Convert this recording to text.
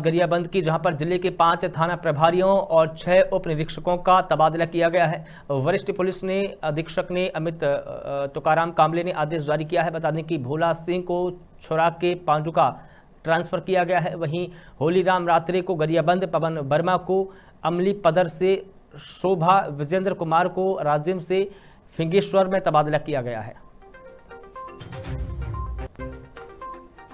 गरियाबंद की, जहाँ पर ज़िले के पाँच थाना प्रभारियों और छह उप निरीक्षकों का तबादला किया गया है। वरिष्ठ पुलिस ने, अधीक्षक ने, अमित तुकाराम कामले ने आदेश जारी किया है। बता दें कि भोला सिंह को छोरा के पांजुका ट्रांसफ़र किया गया है। वहीं होलीराम रात्रे को गरियाबंद पवन वर्मा को, अमली पदर से शोभा विजेंद्र कुमार को राजिम से फिंगेश्वर में तबादला किया गया है।